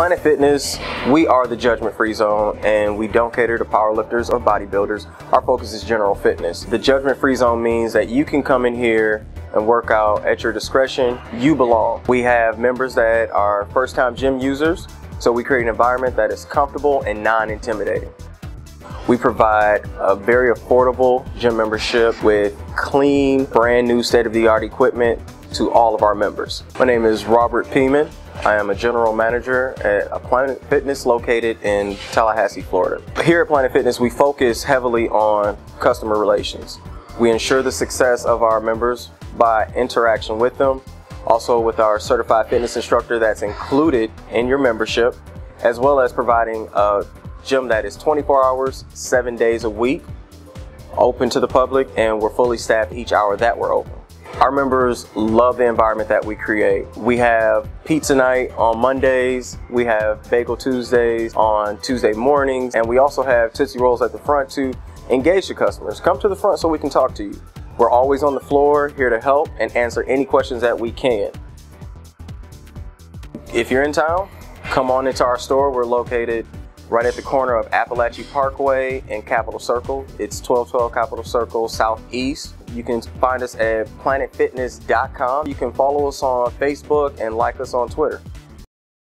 Planet Fitness, we are the judgment free zone and we don't cater to powerlifters or bodybuilders. Our focus is general fitness. The judgment free zone means that you can come in here and work out at your discretion. You belong. We have members that are first time gym users, so we create an environment that is comfortable and non intimidating. We provide a very affordable gym membership with clean, brand new state of the art equipment to all of our members. My name is Robert Peeman. I am a general manager at a Planet Fitness located in Tallahassee, Florida. Here at Planet Fitness, we focus heavily on customer relations. We ensure the success of our members by interaction with them, also with our certified fitness instructor that's included in your membership, as well as providing a gym that is 24 hours, seven days a week, open to the public, and we're fully staffed each hour that we're open. Our members love the environment that we create. We have pizza night on Mondays, we have Bagel Tuesdays on Tuesday mornings, and we also have Tootsie Rolls at the front to engage the customers. Come to the front so we can talk to you. We're always on the floor, here to help and answer any questions that we can. If you're in town, come on into our store. We're located right at the corner of Apalachee Parkway and Capitol Circle. It's 1212 Capitol Circle Southeast. You can find us at planetfitness.com. You can follow us on Facebook and like us on Twitter.